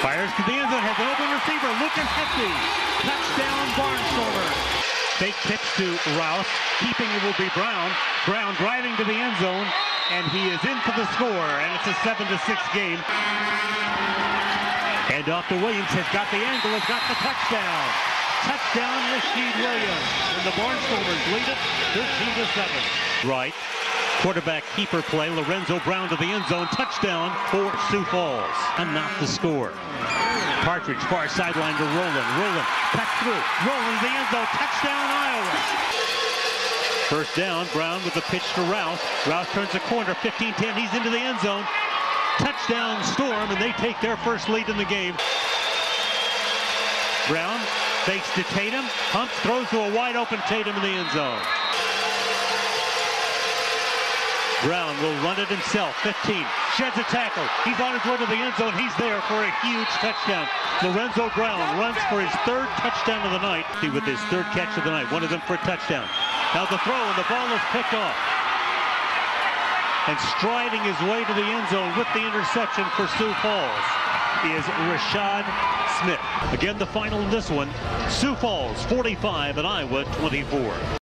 Fires to the end zone, has an open receiver, Lucas Hefty. Touchdown, Barnstormer. Fake pitch to Rouse. Keeping it will be Brown. Brown driving to the end zone, and he is in for the score, and it's a 7 to 6 game. And off to Williams, has got the angle, has got the touchdown. Touchdown, Rasheed Williams. And the Barnstormers lead it 13 to 7. Right. Quarterback keeper play. Lorenzo Brown to the end zone. Touchdown for Sioux Falls. And not the score. Partridge, far sideline to Roland. Roland, cut through. Roland to the end zone. Touchdown, Iowa. First down, Brown with the pitch to Rouse. Rouse turns the corner, 15-10. He's into the end zone. Touchdown, Storm, and they take their first lead in the game. Brown fakes to Tatum. Humps, throws to a wide open Tatum in the end zone. Brown will run it himself. 15. Sheds a tackle. He's on his way to the end zone. He's there for a huge touchdown. Lorenzo Brown runs for his third touchdown of the night. With his third catch of the night. One of them for a touchdown. Now the throw and the ball is picked off. And striding his way to the end zone with the interception for Sioux Falls is Rashad Smith. Again, the final in this one, Sioux Falls 45 and Iowa 24.